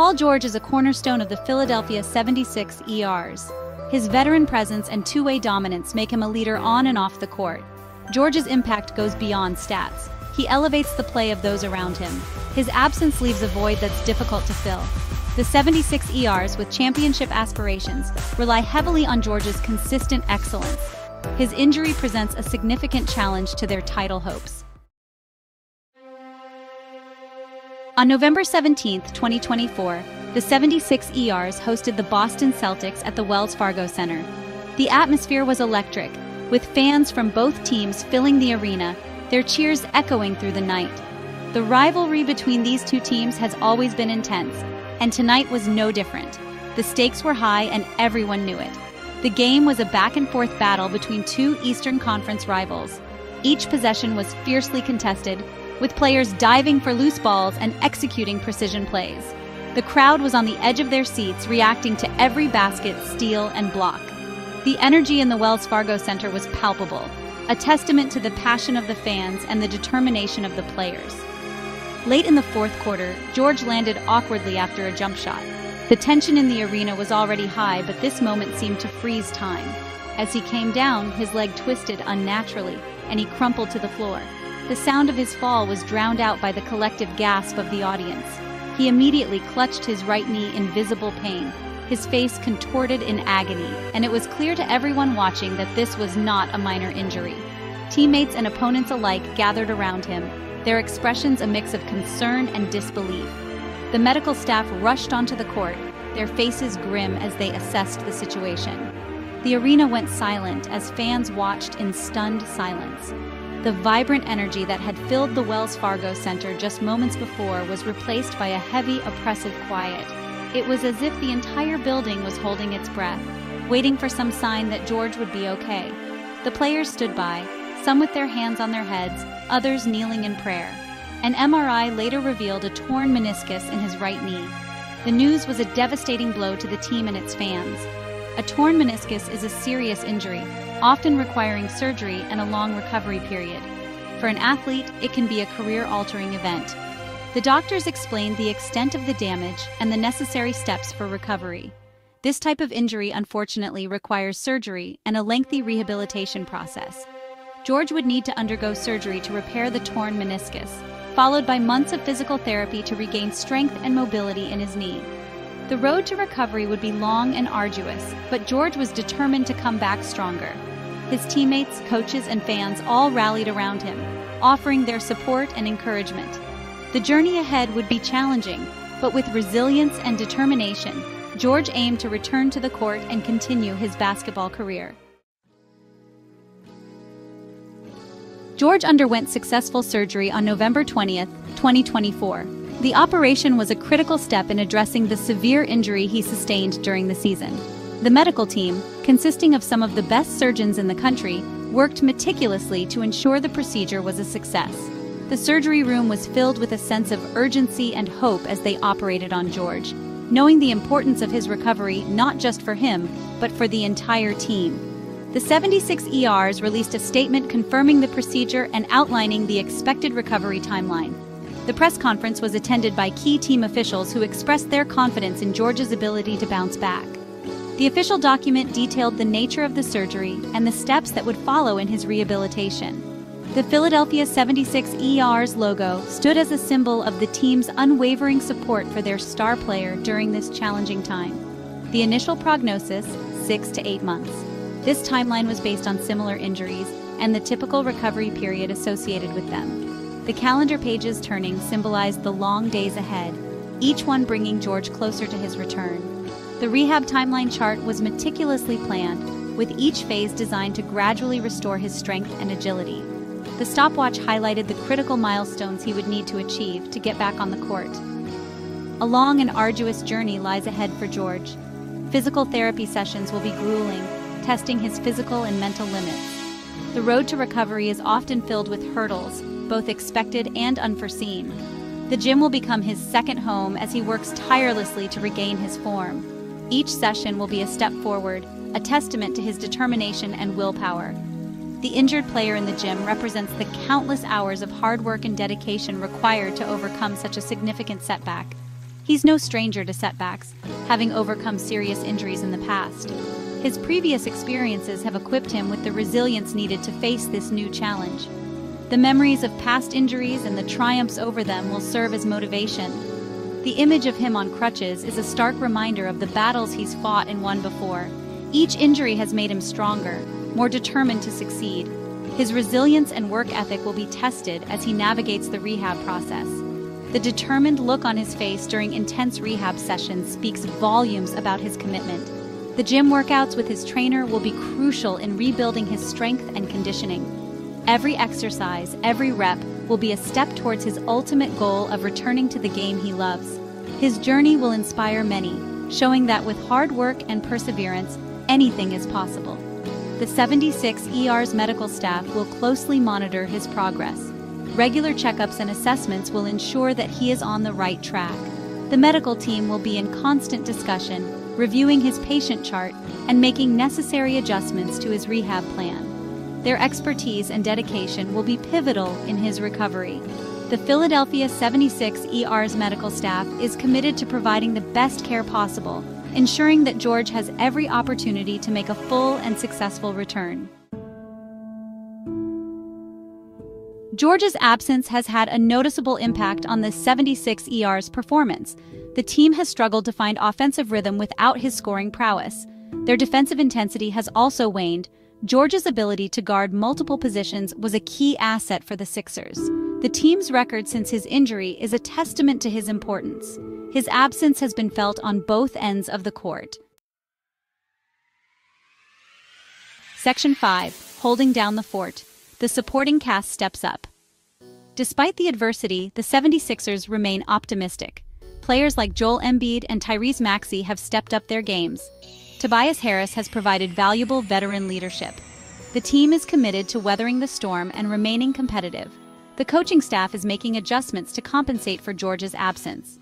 Paul George is a cornerstone of the Philadelphia 76ers. His veteran presence and two-way dominance make him a leader on and off the court. George's impact goes beyond stats. He elevates the play of those around him. His absence leaves a void that's difficult to fill. The 76ers with championship aspirations rely heavily on George's consistent excellence. His injury presents a significant challenge to their title hopes. On November 17, 2024, the 76ers hosted the Boston Celtics at the Wells Fargo Center. The atmosphere was electric, with fans from both teams filling the arena, their cheers echoing through the night. The rivalry between these two teams has always been intense, and tonight was no different. The stakes were high and everyone knew it. The game was a back and forth battle between two Eastern Conference rivals. Each possession was fiercely contested, with players diving for loose balls and executing precision plays. The crowd was on the edge of their seats, reacting to every basket, steal, and block. The energy in the Wells Fargo Center was palpable, a testament to the passion of the fans and the determination of the players. Late in the fourth quarter, George landed awkwardly after a jump shot. The tension in the arena was already high, but this moment seemed to freeze time. As he came down, his leg twisted unnaturally, and he crumpled to the floor. The sound of his fall was drowned out by the collective gasp of the audience. He immediately clutched his right knee in visible pain, his face contorted in agony, and it was clear to everyone watching that this was not a minor injury. Teammates and opponents alike gathered around him, their expressions a mix of concern and disbelief. The medical staff rushed onto the court, their faces grim as they assessed the situation. The arena went silent as fans watched in stunned silence. The vibrant energy that had filled the Wells Fargo Center just moments before was replaced by a heavy, oppressive quiet. It was as if the entire building was holding its breath, waiting for some sign that George would be okay. The players stood by, some with their hands on their heads, others kneeling in prayer. An MRI later revealed a torn meniscus in his right knee. The news was a devastating blow to the team and its fans. A torn meniscus is a serious injury, often requiring surgery and a long recovery period. For an athlete, it can be a career altering event. The doctors explained the extent of the damage and the necessary steps for recovery. This type of injury unfortunately requires surgery and a lengthy rehabilitation process. George would need to undergo surgery to repair the torn meniscus, followed by months of physical therapy to regain strength and mobility in his knee. The road to recovery would be long and arduous, but George was determined to come back stronger. His teammates, coaches, and fans all rallied around him, offering their support and encouragement. The journey ahead would be challenging, but with resilience and determination, George aimed to return to the court and continue his basketball career. George underwent successful surgery on November 20, 2024. The operation was a critical step in addressing the severe injury he sustained during the season. The medical team, consisting of some of the best surgeons in the country, worked meticulously to ensure the procedure was a success. The surgery room was filled with a sense of urgency and hope as they operated on George, knowing the importance of his recovery not just for him, but for the entire team. The 76ers released a statement confirming the procedure and outlining the expected recovery timeline. The press conference was attended by key team officials who expressed their confidence in George's ability to bounce back. The official document detailed the nature of the surgery and the steps that would follow in his rehabilitation. The Philadelphia 76ers' logo stood as a symbol of the team's unwavering support for their star player during this challenging time. The initial prognosis, six to eight months. This timeline was based on similar injuries and the typical recovery period associated with them. The calendar pages turning symbolized the long days ahead, each one bringing George closer to his return. The rehab timeline chart was meticulously planned, with each phase designed to gradually restore his strength and agility. The stopwatch highlighted the critical milestones he would need to achieve to get back on the court. A long and arduous journey lies ahead for George. Physical therapy sessions will be grueling, testing his physical and mental limits. The road to recovery is often filled with hurdles, both expected and unforeseen. The gym will become his second home as he works tirelessly to regain his form. Each session will be a step forward, a testament to his determination and willpower. The injured player in the gym represents the countless hours of hard work and dedication required to overcome such a significant setback. He's no stranger to setbacks, having overcome serious injuries in the past. His previous experiences have equipped him with the resilience needed to face this new challenge. The memories of past injuries and the triumphs over them will serve as motivation. The image of him on crutches is a stark reminder of the battles he's fought and won before. Each injury has made him stronger, more determined to succeed. His resilience and work ethic will be tested as he navigates the rehab process. The determined look on his face during intense rehab sessions speaks volumes about his commitment. The gym workouts with his trainer will be crucial in rebuilding his strength and conditioning. Every exercise, every rep, will be a step towards his ultimate goal of returning to the game he loves. His journey will inspire many, showing that with hard work and perseverance, anything is possible. The 76ers' medical staff will closely monitor his progress. Regular checkups and assessments will ensure that he is on the right track. The medical team will be in constant discussion, reviewing his patient chart and making necessary adjustments to his rehab plan. Their expertise and dedication will be pivotal in his recovery. The Philadelphia 76ers' medical staff is committed to providing the best care possible, ensuring that George has every opportunity to make a full and successful return. George's absence has had a noticeable impact on the 76ers' performance. The team has struggled to find offensive rhythm without his scoring prowess. Their defensive intensity has also waned, George's ability to guard multiple positions was a key asset for the Sixers. The team's record since his injury is a testament to his importance. His absence has been felt on both ends of the court. Section 5 Holding Down the Fort. The supporting cast steps up. Despite the adversity, the 76ers remain optimistic. Players like Joel Embiid and Tyrese Maxey have stepped up their games, Tobias Harris has provided valuable veteran leadership. The team is committed to weathering the storm and remaining competitive. The coaching staff is making adjustments to compensate for George's absence.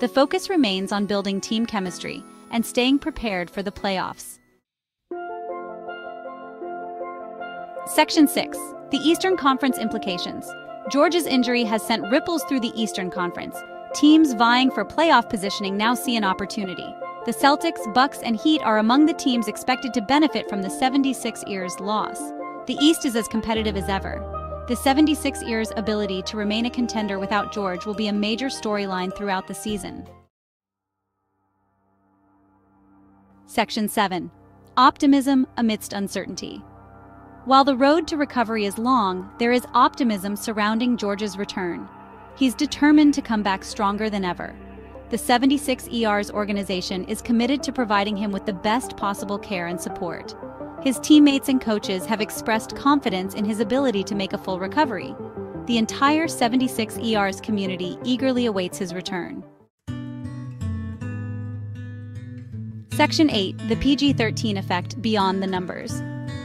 The focus remains on building team chemistry and staying prepared for the playoffs. Section 6 The Eastern Conference Implications. George's injury has sent ripples through the Eastern Conference. Teams vying for playoff positioning now see an opportunity. The Celtics, Bucks, and Heat are among the teams expected to benefit from the 76ers loss. The East is as competitive as ever. The 76ers ability to remain a contender without George will be a major storyline throughout the season. Section 7 Optimism amidst uncertainty. While the road to recovery is long, there is optimism surrounding George's return. He's determined to come back stronger than ever. The 76ers' organization is committed to providing him with the best possible care and support. His teammates and coaches have expressed confidence in his ability to make a full recovery. The entire 76ers' community eagerly awaits his return. Section 8 The PG 13 Effect Beyond the Numbers.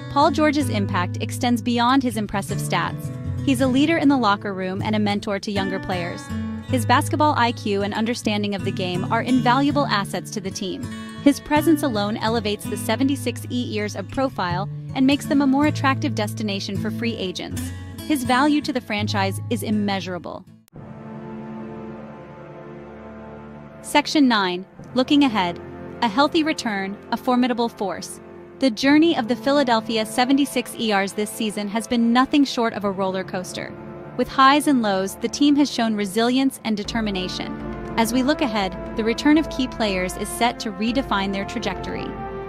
Paul George's impact extends beyond his impressive stats. He's a leader in the locker room and a mentor to younger players. His basketball IQ and understanding of the game are invaluable assets to the team. His presence alone elevates the 76 E years of profile and makes them a more attractive destination for free agents. His value to the franchise is immeasurable. Section 9 Looking Ahead A Healthy Return, a Formidable Force. The journey of the Philadelphia 76ers this season has been nothing short of a roller coaster. With highs and lows, the team has shown resilience and determination. As we look ahead, the return of key players is set to redefine their trajectory.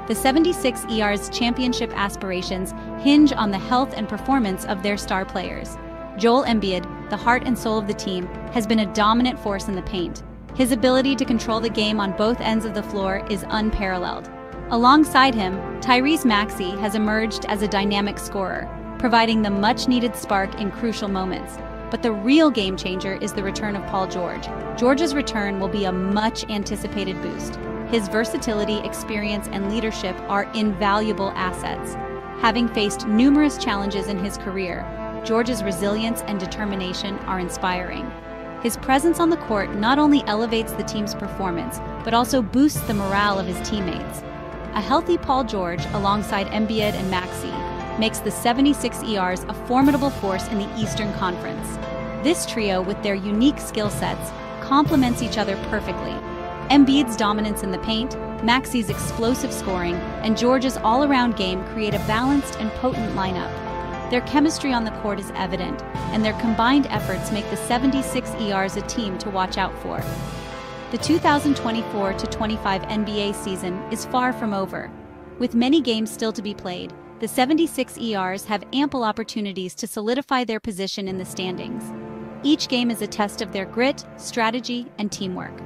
The 76ers' championship aspirations hinge on the health and performance of their star players. Joel Embiid, the heart and soul of the team, has been a dominant force in the paint. His ability to control the game on both ends of the floor is unparalleled. Alongside him, Tyrese Maxey has emerged as a dynamic scorer, providing the much-needed spark in crucial moments. But the real game changer is the return of Paul George. George's return will be a much-anticipated boost. His versatility, experience, and leadership are invaluable assets. Having faced numerous challenges in his career, George's resilience and determination are inspiring. His presence on the court not only elevates the team's performance, but also boosts the morale of his teammates. A healthy Paul George, alongside Embiid and Maxey, makes the 76ers a formidable force in the Eastern Conference. This trio, with their unique skill sets, complements each other perfectly, Embiid's dominance in the paint, Maxey's explosive scoring, and George's all-around game create a balanced and potent lineup. Their chemistry on the court is evident, and their combined efforts make the 76 ERs a team to watch out for. The 2024-25 NBA season is far from over. With many games still to be played, the 76ers have ample opportunities to solidify their position in the standings. Each game is a test of their grit, strategy, and teamwork.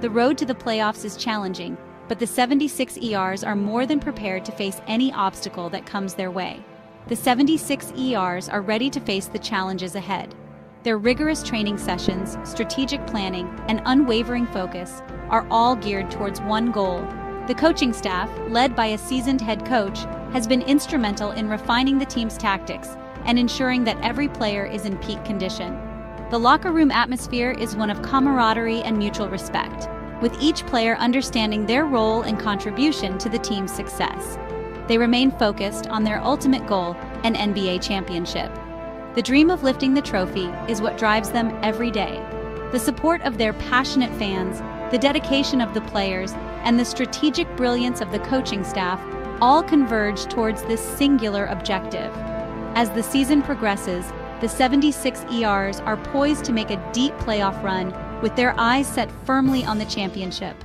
The road to the playoffs is challenging, but the 76ers are more than prepared to face any obstacle that comes their way. The 76ers are ready to face the challenges ahead. Their rigorous training sessions, strategic planning, and unwavering focus are all geared towards one goal. The coaching staff, led by a seasoned head coach, has been instrumental in refining the team's tactics and ensuring that every player is in peak condition. The locker room atmosphere is one of camaraderie and mutual respect, with each player understanding their role and contribution to the team's success. They remain focused on their ultimate goal, an NBA championship. The dream of lifting the trophy is what drives them every day. The support of their passionate fans, the dedication of the players, and the strategic brilliance of the coaching staff all converge towards this singular objective. As the season progresses, the 76ers are poised to make a deep playoff run with their eyes set firmly on the championship.